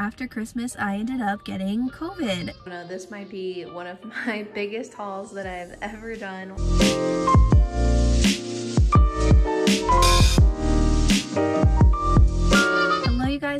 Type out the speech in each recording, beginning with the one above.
after Christmas, I ended up getting COVID. No, this might be one of my biggest hauls that I've ever done.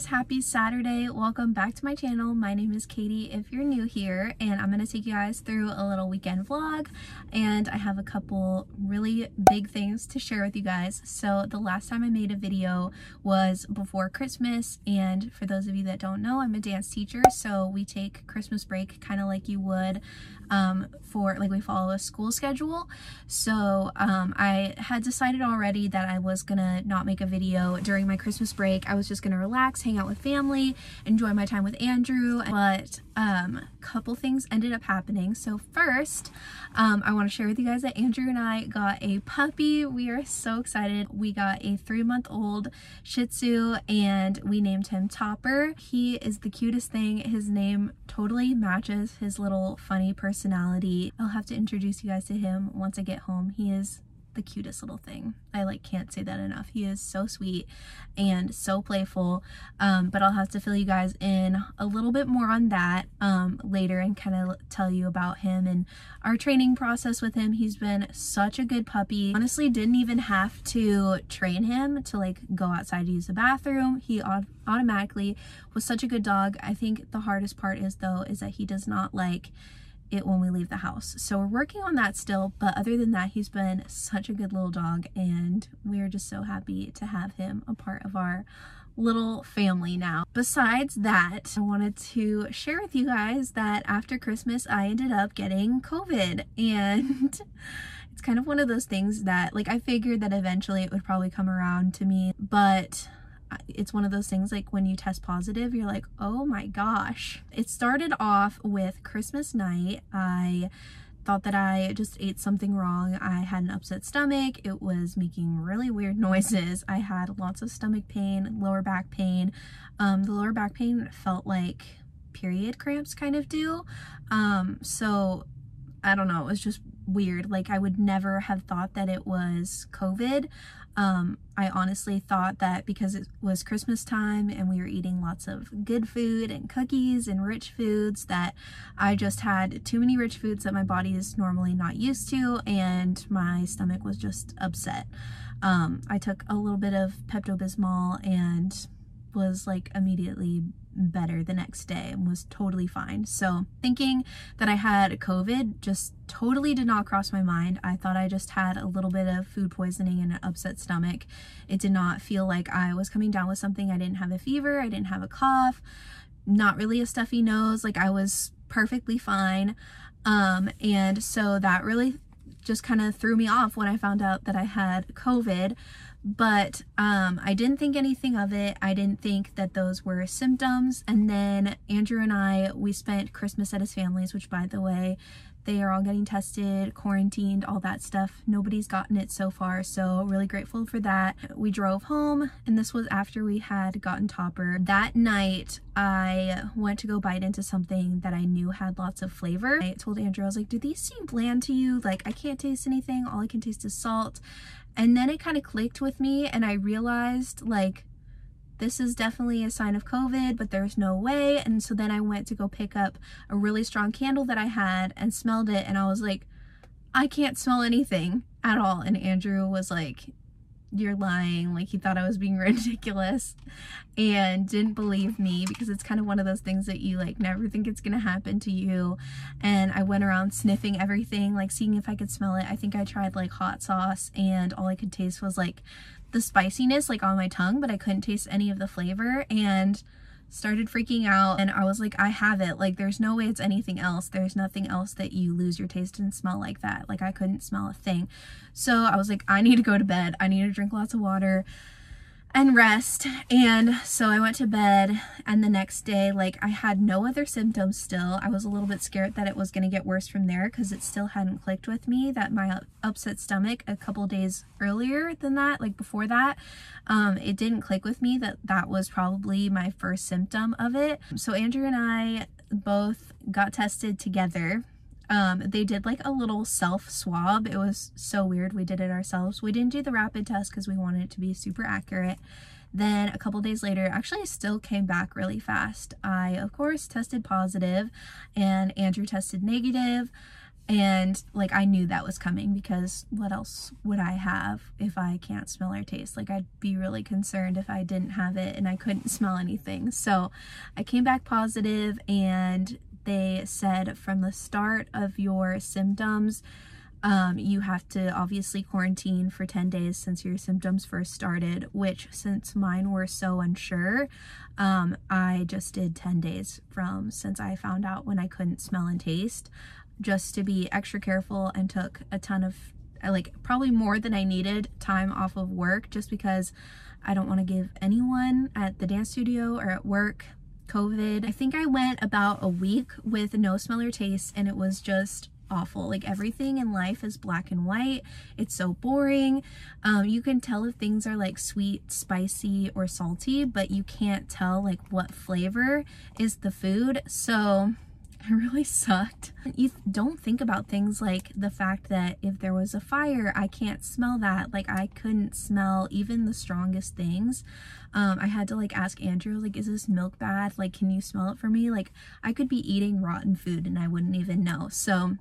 Guys happy saturday. Welcome back to my channel. My name is Katy if you're new here and i'm going to take you guys through a little weekend vlog and i have a couple really big things to share with you guys. So the last time i made a video was before christmas and for those of you that don't know i'm a dance teacher so we take christmas break kind of like you would um, for like we follow a school schedule. So um, I had decided already that I was gonna not make a video during my Christmas break. I was just gonna relax hang out with family enjoy my time with Andrew. But um, couple things ended up happening. So first um, I want to share with you guys that Andrew and I got a puppy. We are so excited. We got a three month old Shih Tzu and we named him Topper. He is the cutest thing. His name totally matches his little funny personality. I'll have to introduce you guys to him once I get home. He is the cutest little thing. I like can't say that enough. He is so sweet and so playful. Um, but I'll have to fill you guys in a little bit more on that um, later and kind of tell you about him and our training process with him. He's been such a good puppy. Honestly, didn't even have to train him to like go outside to use the bathroom. He automatically was such a good dog. I think the hardest part is though is that he does not like it when we leave the house. So we're working on that still, but other than that, he's been such a good little dog and we're just so happy to have him a part of our little family now. Besides that, I wanted to share with you guys that after Christmas, I ended up getting COVID and it's kind of one of those things that like I figured that eventually it would probably come around to me, but it's one of those things like when you test positive, you're like, oh my gosh. It started off with Christmas night. I thought that I just ate something wrong. I had an upset stomach. It was making really weird noises. I had lots of stomach pain, lower back pain. Um, the lower back pain felt like period cramps kind of do. Um, so I don't know, it was just weird. Like I would never have thought that it was COVID. Um, I honestly thought that because it was Christmas time and we were eating lots of good food and cookies and rich foods that I just had too many rich foods that my body is normally not used to and my stomach was just upset. Um, I took a little bit of Pepto-Bismol and was like immediately better the next day and was totally fine. So thinking that I had COVID just totally did not cross my mind. I thought I just had a little bit of food poisoning and an upset stomach. It did not feel like I was coming down with something. I didn't have a fever. I didn't have a cough. Not really a stuffy nose. Like I was perfectly fine. Um, and so that really just kind of threw me off when I found out that I had COVID but um, I didn't think anything of it. I didn't think that those were symptoms. And then Andrew and I, we spent Christmas at his family's, which by the way, they are all getting tested, quarantined, all that stuff. Nobody's gotten it so far, so really grateful for that. We drove home, and this was after we had gotten Topper. That night, I went to go bite into something that I knew had lots of flavor. I told Andrew, I was like, do these seem bland to you? Like, I can't taste anything. All I can taste is salt. And then it kind of clicked with me and I realized like, this is definitely a sign of COVID, but there's no way. And so then I went to go pick up a really strong candle that I had and smelled it. And I was like, I can't smell anything at all. And Andrew was like, you're lying like he thought I was being ridiculous and didn't believe me because it's kind of one of those things that you like never think it's gonna happen to you and I went around sniffing everything like seeing if I could smell it I think I tried like hot sauce and all I could taste was like the spiciness like on my tongue but I couldn't taste any of the flavor and started freaking out and I was like, I have it. Like, there's no way it's anything else. There's nothing else that you lose your taste and smell like that. Like, I couldn't smell a thing. So I was like, I need to go to bed. I need to drink lots of water and rest. And so I went to bed and the next day, like I had no other symptoms still. I was a little bit scared that it was going to get worse from there because it still hadn't clicked with me that my upset stomach a couple days earlier than that, like before that, um, it didn't click with me that that was probably my first symptom of it. So Andrew and I both got tested together um, they did like a little self swab. It was so weird. We did it ourselves. We didn't do the rapid test because we wanted it to be super accurate. Then a couple days later, actually I still came back really fast. I, of course, tested positive and Andrew tested negative and like I knew that was coming because what else would I have if I can't smell or taste? Like I'd be really concerned if I didn't have it and I couldn't smell anything. So I came back positive and they said from the start of your symptoms um, you have to obviously quarantine for 10 days since your symptoms first started, which since mine were so unsure, um, I just did 10 days from since I found out when I couldn't smell and taste. Just to be extra careful and took a ton of like probably more than I needed time off of work just because I don't want to give anyone at the dance studio or at work COVID. I think I went about a week with no smell or taste and it was just awful. Like everything in life is black and white. It's so boring. Um, you can tell if things are like sweet, spicy, or salty, but you can't tell like what flavor is the food. So it really sucked. You don't think about things like the fact that if there was a fire, I can't smell that. Like I couldn't smell even the strongest things. Um, I had to like ask Andrew, like, is this milk bad? Like, can you smell it for me? Like I could be eating rotten food and I wouldn't even know. So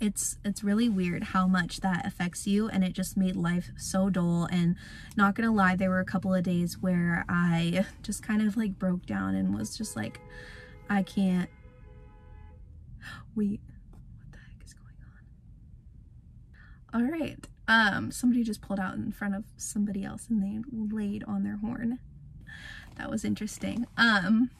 it's it's really weird how much that affects you and it just made life so dull and not gonna lie there were a couple of days where I just kind of like broke down and was just like I can't wait what the heck is going on all right um somebody just pulled out in front of somebody else and they laid on their horn that was interesting um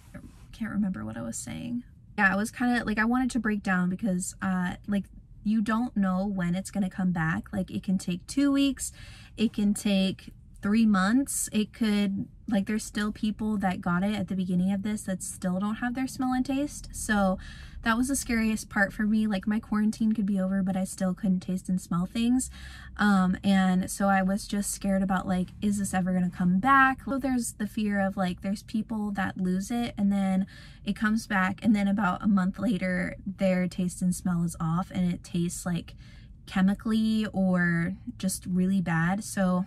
can't remember what I was saying yeah, I was kind of like I wanted to break down because uh like you don't know when it's going to come back. Like it can take two weeks, it can take three months. It could, like, there's still people that got it at the beginning of this that still don't have their smell and taste. So that was the scariest part for me. Like my quarantine could be over, but I still couldn't taste and smell things. Um, and so I was just scared about like, is this ever to come back? So there's the fear of like, there's people that lose it and then it comes back. And then about a month later, their taste and smell is off and it tastes like chemically or just really bad. So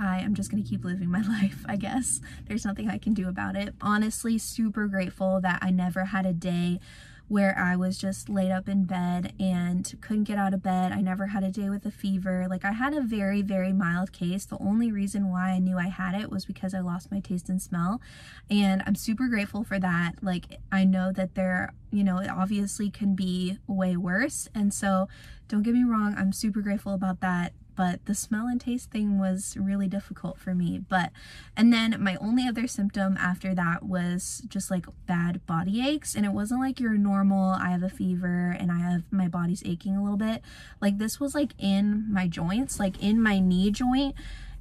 I am just to keep living my life, I guess. There's nothing I can do about it. Honestly, super grateful that I never had a day where I was just laid up in bed and couldn't get out of bed. I never had a day with a fever. Like I had a very, very mild case. The only reason why I knew I had it was because I lost my taste and smell. And I'm super grateful for that. Like I know that there, you know, it obviously can be way worse. And so don't get me wrong, I'm super grateful about that but the smell and taste thing was really difficult for me. But, and then my only other symptom after that was just like bad body aches. And it wasn't like your normal, I have a fever and I have, my body's aching a little bit. Like this was like in my joints, like in my knee joint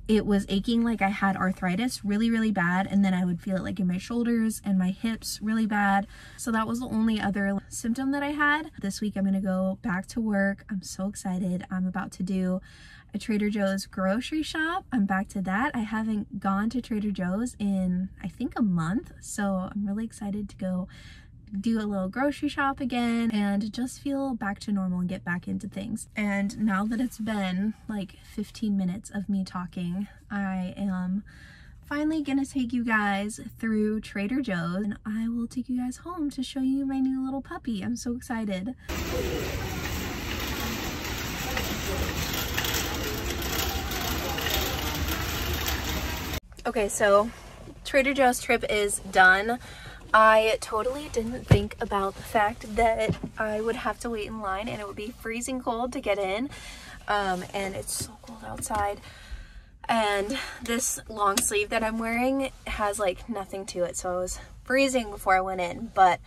it was aching like I had arthritis really, really bad. And then I would feel it like in my shoulders and my hips really bad. So that was the only other symptom that I had. This week I'm gonna go back to work. I'm so excited. I'm about to do a Trader Joe's grocery shop. I'm back to that. I haven't gone to Trader Joe's in I think a month. So I'm really excited to go do a little grocery shop again and just feel back to normal and get back into things. And now that it's been like 15 minutes of me talking, I am finally gonna take you guys through Trader Joe's and I will take you guys home to show you my new little puppy. I'm so excited. Okay, so Trader Joe's trip is done. I totally didn't think about the fact that I would have to wait in line and it would be freezing cold to get in. Um, and it's so cold outside. And this long sleeve that I'm wearing has like nothing to it. So I was freezing before I went in, but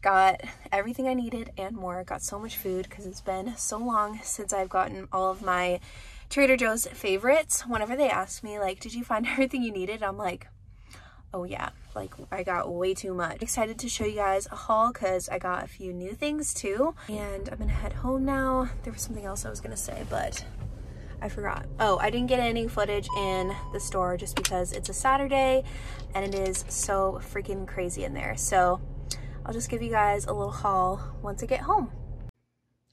got everything I needed and more. Got so much food because it's been so long since I've gotten all of my Trader Joe's favorites. Whenever they ask me like, did you find everything you needed? I'm like, oh yeah, like I got way too much. Excited to show you guys a haul because I got a few new things too. And I'm gonna head home now. There was something else I was gonna say, but I forgot. Oh, I didn't get any footage in the store just because it's a Saturday and it is so freaking crazy in there. So I'll just give you guys a little haul once I get home.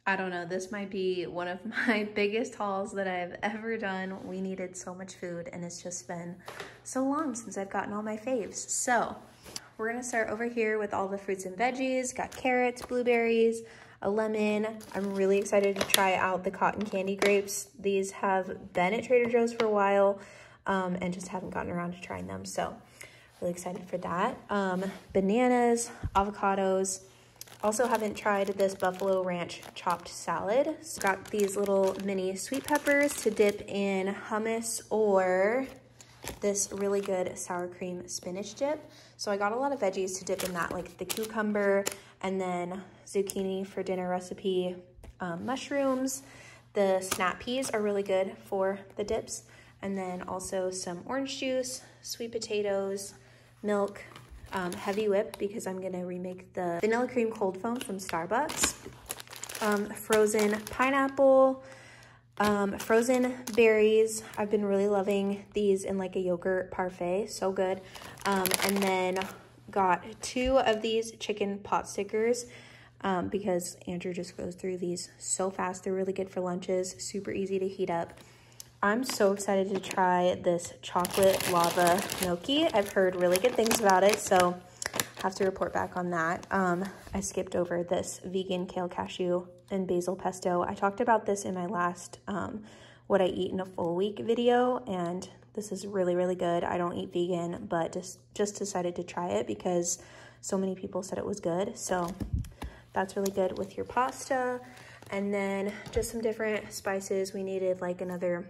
I don't know, this might be one of my biggest hauls that I've ever done. We needed so much food and it's just been so long since I've gotten all my faves. So we're gonna start over here with all the fruits and veggies. Got carrots, blueberries, a lemon. I'm really excited to try out the cotton candy grapes. These have been at Trader Joe's for a while um, and just haven't gotten around to trying them. So really excited for that. Um, bananas, avocados, also haven't tried this Buffalo Ranch chopped salad. So got these little mini sweet peppers to dip in hummus or this really good sour cream spinach dip. So I got a lot of veggies to dip in that, like the cucumber and then zucchini for dinner recipe, um, mushrooms. The snap peas are really good for the dips. And then also some orange juice, sweet potatoes, milk, um, heavy whip because I'm gonna remake the vanilla cream cold foam from Starbucks. Um, frozen pineapple, um, frozen berries. I've been really loving these in like a yogurt parfait, so good. Um, and then got two of these chicken pot stickers um, because Andrew just goes through these so fast. They're really good for lunches, super easy to heat up. I'm so excited to try this chocolate lava gnocchi. I've heard really good things about it, so have to report back on that. Um, I skipped over this vegan kale cashew and basil pesto. I talked about this in my last um, what I eat in a full week video, and this is really, really good. I don't eat vegan, but just, just decided to try it because so many people said it was good. So that's really good with your pasta. And then just some different spices. We needed like another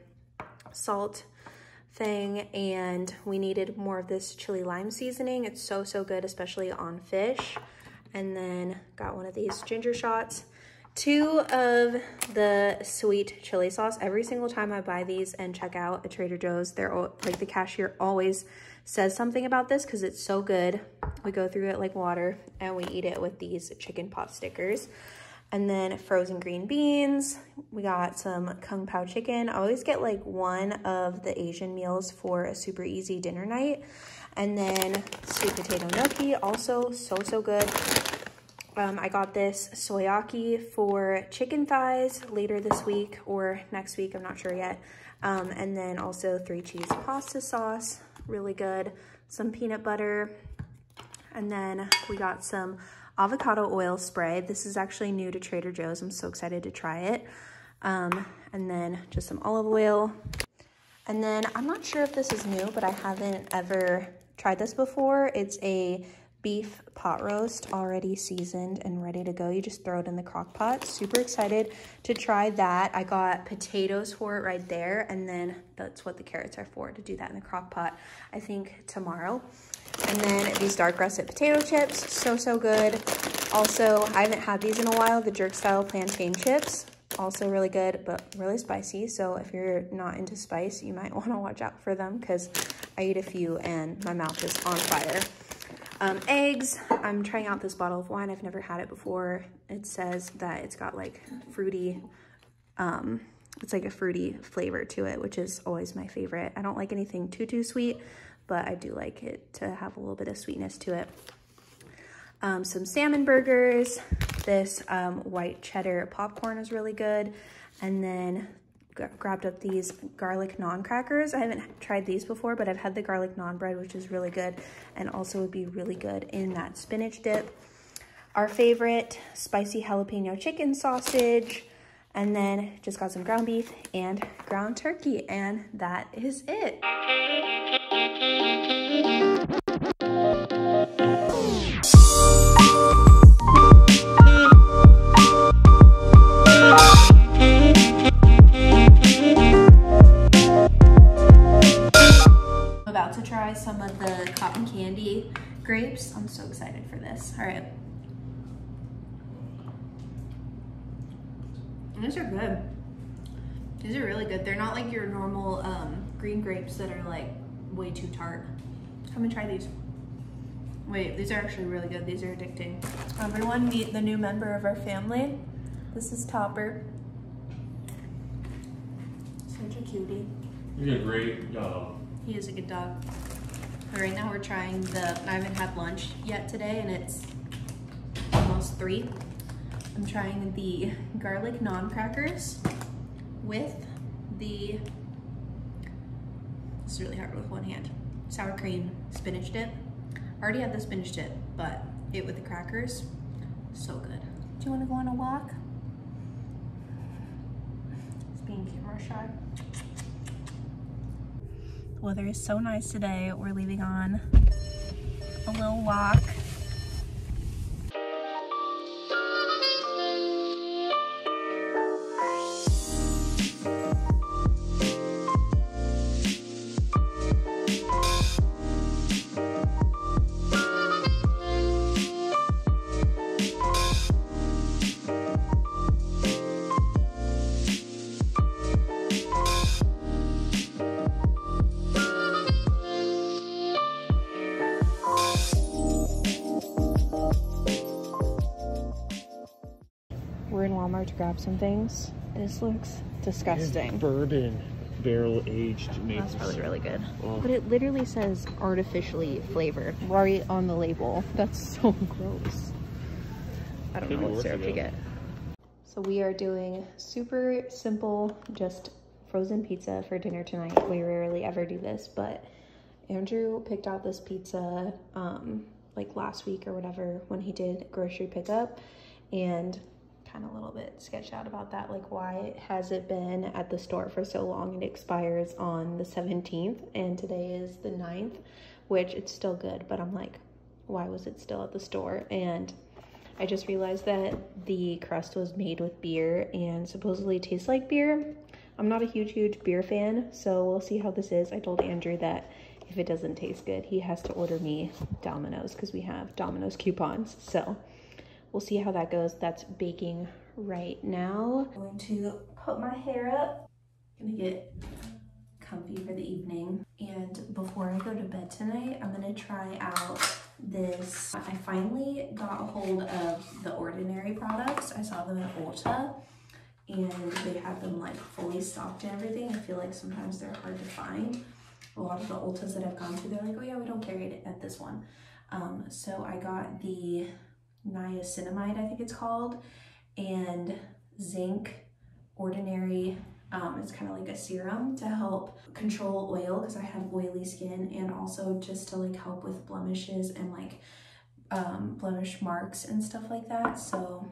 salt thing and we needed more of this chili lime seasoning. It's so, so good, especially on fish. And then got one of these ginger shots. Two of the sweet chili sauce. Every single time I buy these and check out at Trader Joe's, they're like the cashier always says something about this because it's so good. We go through it like water and we eat it with these chicken pot stickers. And then frozen green beans. We got some Kung Pao chicken. I always get like one of the Asian meals for a super easy dinner night. And then sweet potato gnocchi, also so, so good. Um, I got this soyaki for chicken thighs later this week or next week, I'm not sure yet. Um, and then also three cheese pasta sauce, really good. Some peanut butter. And then we got some avocado oil spray. This is actually new to Trader Joe's. I'm so excited to try it. Um, and then just some olive oil. And then I'm not sure if this is new, but I haven't ever tried this before. It's a beef pot roast already seasoned and ready to go. You just throw it in the crock pot. Super excited to try that. I got potatoes for it right there. And then that's what the carrots are for, to do that in the crock pot, I think tomorrow. And then these dark russet potato chips, so, so good. Also, I haven't had these in a while, the jerk style plantain chips. Also really good, but really spicy. So if you're not into spice, you might wanna watch out for them because I eat a few and my mouth is on fire. Um, eggs, I'm trying out this bottle of wine. I've never had it before. It says that it's got like fruity, um, it's like a fruity flavor to it, which is always my favorite. I don't like anything too, too sweet, but I do like it to have a little bit of sweetness to it. Um, some salmon burgers. This um, white cheddar popcorn is really good. And then grabbed up these garlic naan crackers. I haven't tried these before, but I've had the garlic naan bread, which is really good and also would be really good in that spinach dip. Our favorite spicy jalapeno chicken sausage, and then just got some ground beef and ground turkey, and that is it. Grapes. I'm so excited for this. All right. These are good. These are really good. They're not like your normal um, green grapes that are like way too tart. Come and try these. Wait, these are actually really good. These are addicting. Everyone meet the new member of our family. This is Topper. Such a cutie. He's a great dog. He is a good dog. But right now we're trying the, I haven't had lunch yet today and it's almost three. I'm trying the garlic naan crackers with the, really hard with one hand, sour cream spinach dip. I already had the spinach dip, but it with the crackers, so good. Do you wanna go on a walk? It's being camera shy. The weather is so nice today. We're leaving on a little walk. Walmart some things. This looks disgusting. Bourbon barrel aged maple That's probably really good. Oh. But it literally says artificially flavored right on the label. That's so gross. I don't Could know be what worth syrup it, to though. get. So we are doing super simple, just frozen pizza for dinner tonight. We rarely ever do this, but Andrew picked out this pizza um, like last week or whatever when he did grocery pickup and kind of a little bit sketched out about that like why has it been at the store for so long? It expires on the 17th and today is the 9th which it's still good but i'm like why was it still at the store? And i just realized that the crust was made with beer and supposedly tastes like beer. I'm not a huge huge beer fan so we'll see how this is. I told andrew that if it doesn't taste good he has to order me domino's because we have domino's coupons so we'll see how that goes. That's baking right now. I'm going to put my hair up. Gonna get comfy for the evening. And before I go to bed tonight, I'm gonna try out this. I finally got a hold of the Ordinary products. I saw them at Ulta and they had them like fully stocked and everything. I feel like sometimes they're hard to find. A lot of the Ultas that I've gone to, they're like, oh yeah, we don't carry it at this one. Um, so I got the niacinamide, I think it's called, and zinc ordinary. Um, it's kind of like a serum to help control oil because I have oily skin and also just to like help with blemishes and like um, blemish marks and stuff like that. So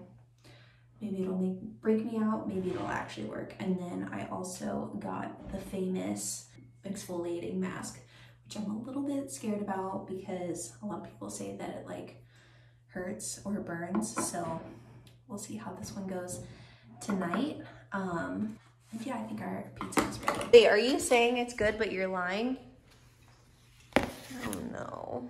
maybe it'll make break me out, maybe it'll actually work. And then I also got the famous exfoliating mask, which I'm a little bit scared about because a lot of people say that it like hurts or burns. So we'll see how this one goes tonight. Um, yeah, I think our pizza is ready. Wait, are you saying it's good, but you're lying? Oh no.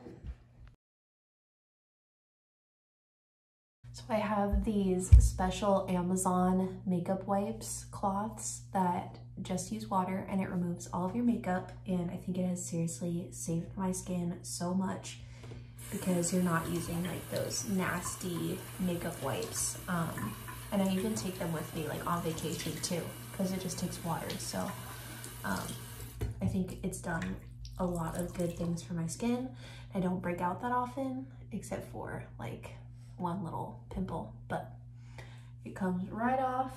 So I have these special Amazon makeup wipes cloths that just use water and it removes all of your makeup and I think it has seriously saved my skin so much because you're not using like those nasty makeup wipes. Um, and I even take them with me like on vacation too because it just takes water. So um, I think it's done a lot of good things for my skin. I don't break out that often except for like one little pimple, but it comes right off.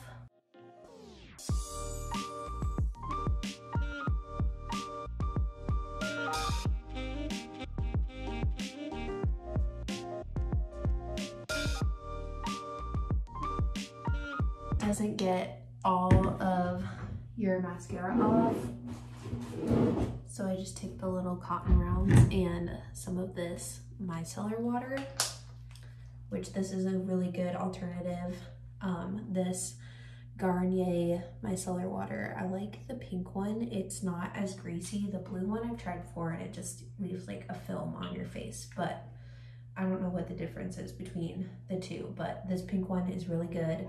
Doesn't get all of your mascara off. So I just take the little cotton rounds and some of this micellar water which this is a really good alternative. Um, this Garnier micellar water, I like the pink one. It's not as greasy. The blue one I've tried before and it just leaves like a film on your face, but I don't know what the difference is between the two, but this pink one is really good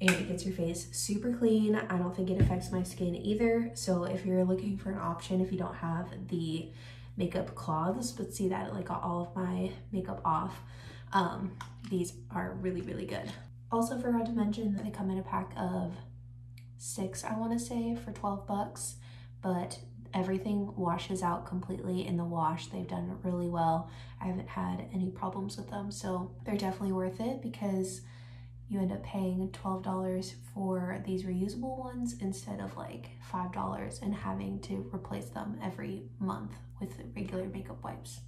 and it gets your face super clean. I don't think it affects my skin either. So if you're looking for an option, if you don't have the makeup cloths, but see that like got all of my makeup off, um, these are really, really good. Also forgot to mention that they come in a pack of six, I wanna say, for 12 bucks, but everything washes out completely in the wash. They've done really well. I haven't had any problems with them, so they're definitely worth it because you end up paying $12 for these reusable ones instead of like $5 and having to replace them every month with regular makeup wipes.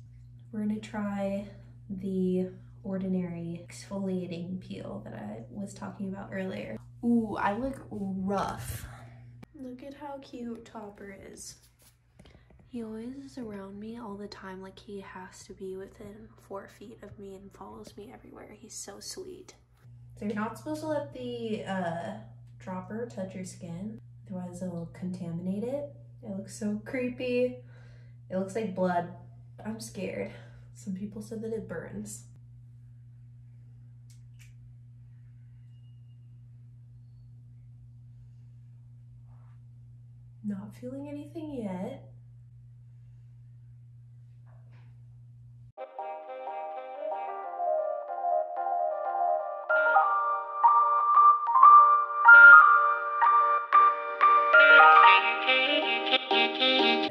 We're gonna try the ordinary exfoliating peel that I was talking about earlier. Ooh, I look rough. Look at how cute Topper is. He always is around me all the time like he has to be within four feet of me and follows me everywhere. He's so sweet. So you're not supposed to let the uh, dropper touch your skin, otherwise it'll contaminate it. It looks so creepy. It looks like blood. I'm scared. Some people said that it burns. Not feeling anything yet.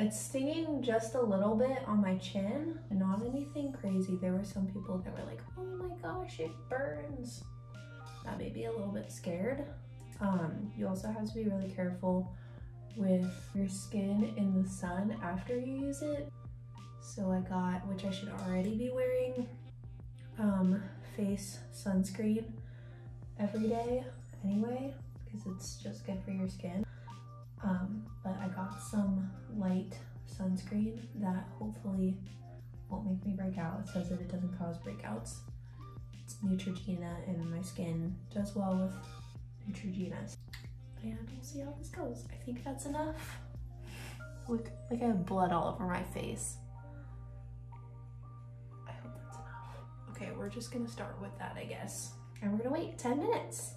It's stinging just a little bit on my chin, not anything crazy. There were some people that were like, oh my gosh, it burns. That made me a little bit scared. Um, you also have to be really careful with your skin in the sun after you use it. So I got, which I should already be wearing, um, face sunscreen every day anyway, because it's just good for your skin. Um, but I got some light sunscreen that hopefully won't make me break out. It says that it doesn't cause breakouts. It's Neutrogena and my skin does well with Neutrogena. And we'll see how this goes. I think that's enough. Look, like I have blood all over my face. I hope that's enough. Okay, we're just gonna start with that, I guess. And we're gonna wait 10 minutes.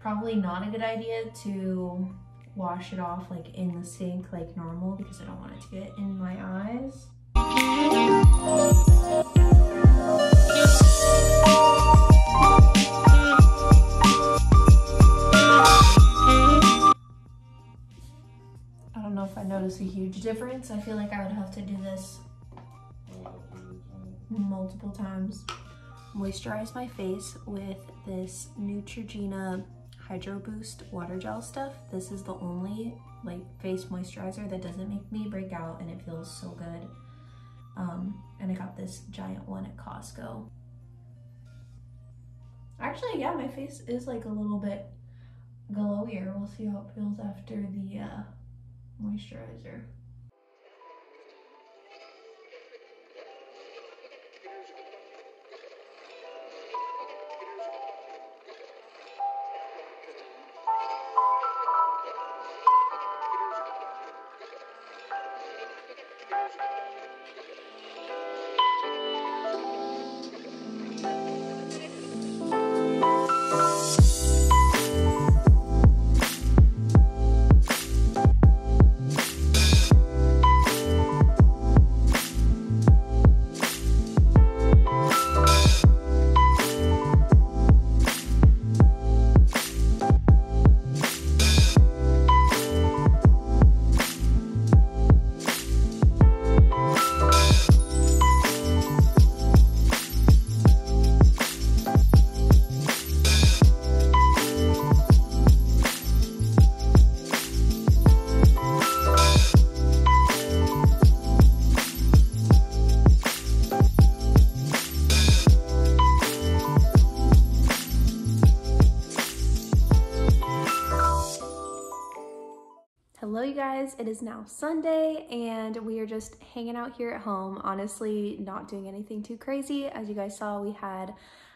Probably not a good idea to wash it off like in the sink like normal because I don't want it to get in my eyes. I don't know if I notice a huge difference. I feel like I would have to do this multiple times. Moisturize my face with this Neutrogena Hydro Boost water gel stuff. This is the only like face moisturizer that doesn't make me break out and it feels so good. Um, and I got this giant one at Costco. Actually, yeah, my face is like a little bit glowier. We'll see how it feels after the uh, moisturizer. Guys, it is now Sunday and we are just hanging out here at home. Honestly, not doing anything too crazy. As you guys saw, we had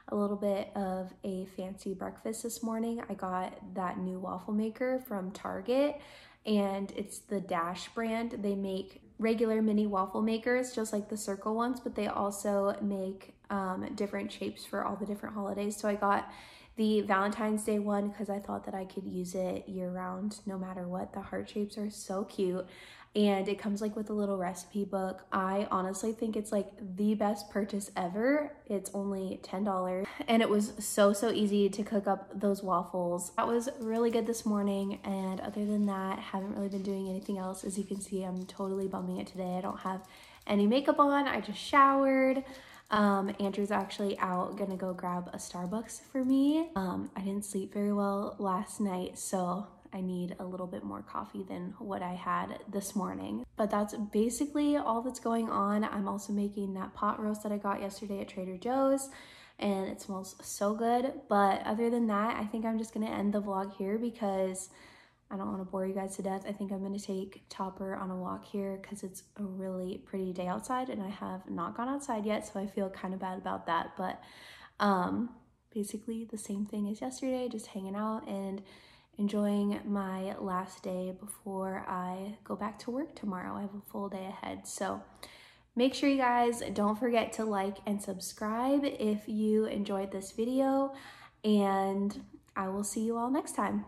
a little bit of a fancy breakfast this morning. I got that new waffle maker from Target and it's the Dash brand. They make regular mini waffle makers just like the circle ones, but they also make um, different shapes for all the different holidays. So I got the Valentine's Day one because I thought that I could use it year round no matter what. The heart shapes are so cute. and it comes like with a little recipe book. I honestly think it's like the best purchase ever. It's only $10 and it was so, so easy to cook up those waffles. That was really good this morning. And other than that, haven't really been doing anything else. As you can see, I'm totally bumming it today. I don't have any makeup on. I just showered. Um, Andrew's actually out gonna go grab a Starbucks for me. Um, I didn't sleep very well last night, so I need a little bit more coffee than what I had this morning. But that's basically all that's going on. I'm also making that pot roast that I got yesterday at Trader Joe's and it smells so good. But other than that, I think I'm just gonna end the vlog here because I don't want to bore you guys to death. I think I'm going to take Topper on a walk here because it's a really pretty day outside and I have not gone outside yet, so I feel kind of bad about that. But um, basically the same thing as yesterday, just hanging out and enjoying my last day before I go back to work tomorrow. I have a full day ahead. So make sure you guys don't forget to like and subscribe if you enjoyed this video and I will see you all next time.